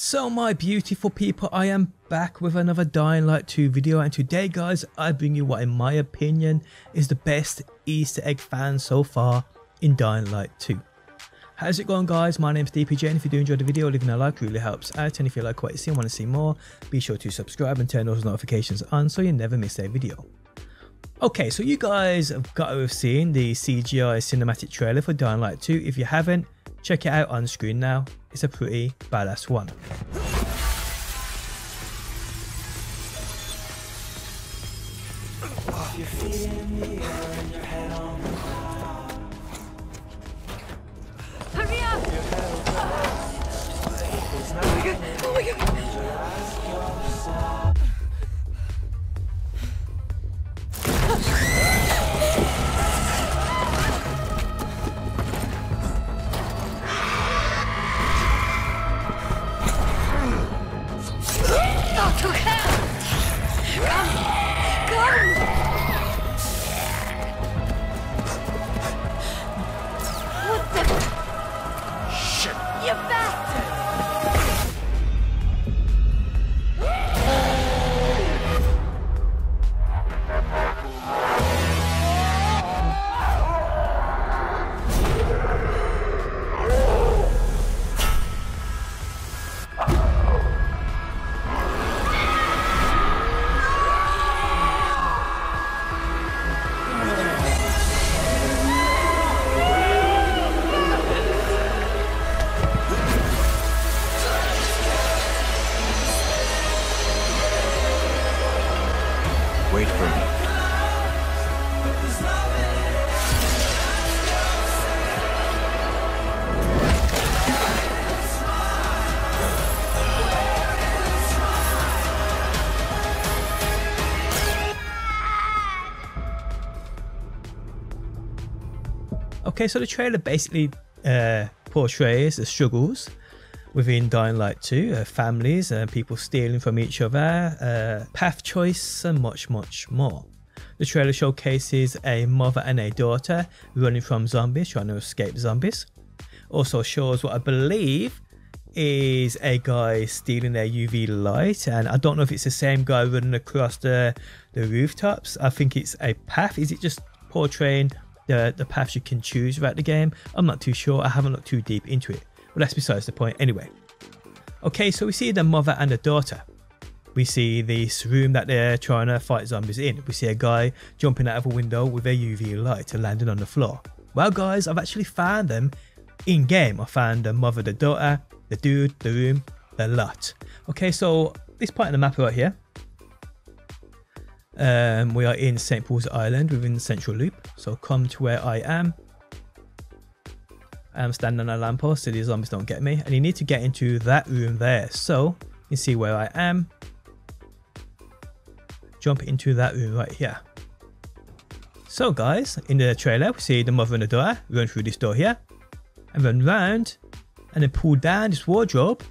So my beautiful people, I am back with another Dying Light 2 video and today guys, I bring you what in my opinion is the best easter egg fan so far in Dying Light 2. How's it going guys, my name is DPJ and if you do enjoy the video, leaving a like really helps out and if you like what you see and want to see more, be sure to subscribe and turn those notifications on so you never miss a video. Okay, so you guys have got to have seen the CGI cinematic trailer for Dying Light 2. If you haven't, check it out on screen now. It's a pretty badass one. Okay, so the trailer basically uh, portrays the struggles within Dying Light 2, uh, families, uh, people stealing from each other, uh, path choice, and much, much more. The trailer showcases a mother and a daughter running from zombies, trying to escape zombies. Also shows what I believe is a guy stealing their UV light, and I don't know if it's the same guy running across the, the rooftops. I think it's a path. Is it just portraying the, the paths you can choose throughout the game? I'm not too sure. I haven't looked too deep into it. But that's besides the point anyway. Okay, so we see the mother and the daughter. We see this room that they're trying to fight zombies in. We see a guy jumping out of a window with a UV light and landing on the floor. Well guys, I've actually found them in game. I found the mother, the daughter, the dude, the room, the lot. Okay, so this part of the map right here. Um, we are in St. Paul's Island within the central loop. So come to where I am. I'm standing on a lamppost so these zombies don't get me. And you need to get into that room there. So you see where I am. Jump into that room right here. So guys, in the trailer we see the mother and the daughter run through this door here. And run round and then pull down this wardrobe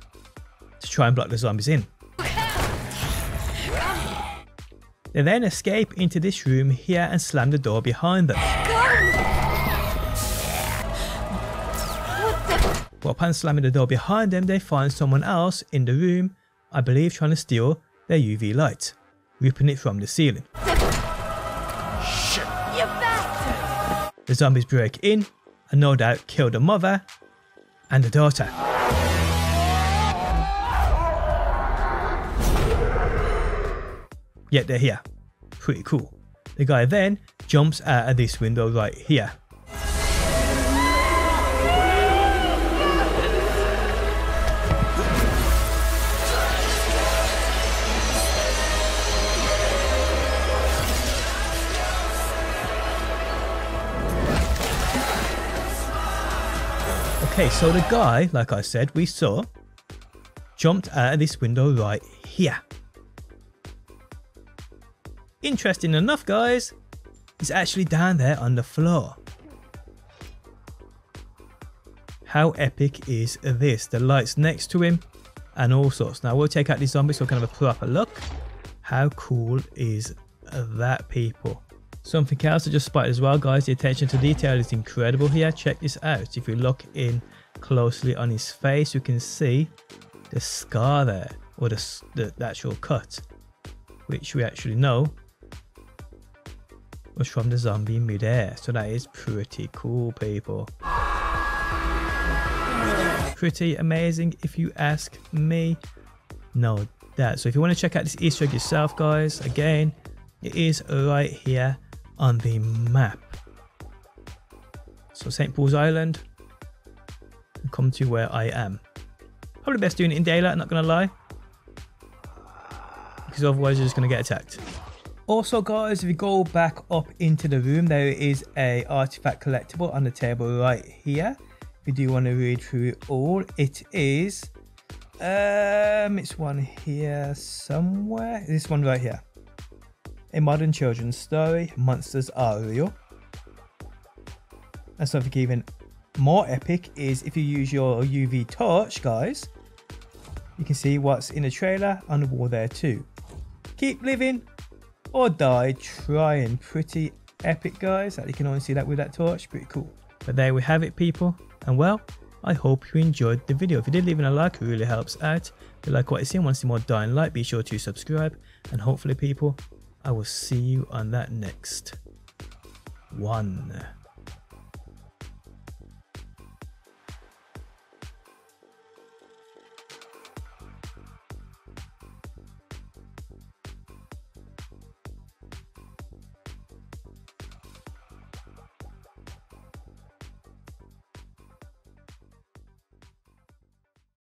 to try and block the zombies in. They then escape into this room here and slam the door behind them. What the? Upon slamming the door behind them, they find someone else in the room, I believe trying to steal their UV light, ripping it from the ceiling. The zombies break in and no doubt kill the mother and the daughter. Yet they're here. Pretty cool. The guy then jumps out of this window right here. Okay, so the guy, like I said, we saw, jumped out of this window right here. Interesting enough, guys, he's actually down there on the floor. How epic is this? The lights next to him and all sorts. Now we'll take out these zombies so we can have a proper look. How cool is that, people? Something else I just spotted as well, guys. The attention to detail is incredible here. Check this out. If you look in closely on his face, you can see the scar there, or the, the, the actual cut, which we actually know was from the zombie midair. So that is pretty cool, people. Pretty amazing, if you ask me. No, that. So if you want to check out this Easter egg yourself, guys, again, it is right here on the map. So St. Paul's Island, and come to where I am. Probably best doing it in daylight, not gonna lie. Because otherwise you're just gonna get attacked. Also guys, if you go back up into the room, there is a artifact collectible on the table right here. If you do want to read through it all, it is um it's one here somewhere. This one right here. A modern children's story, monsters are real. And something even more epic is if you use your UV torch, guys, you can see what's in the trailer on the wall there too. Keep living or die trying. Pretty epic, guys. You can only see that with that torch. Pretty cool. But there we have it, people. And well, I hope you enjoyed the video. If you did, leaving a like, it really helps out. If you like what you see and want to see more Dying Light, be sure to subscribe. And hopefully, people, I will see you on that next one.